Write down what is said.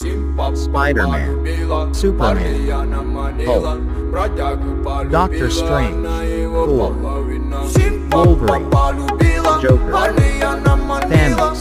Spider-Man, Superman, Hulk, Doctor Strange, Thor, Wolverine, Joker, Thanos,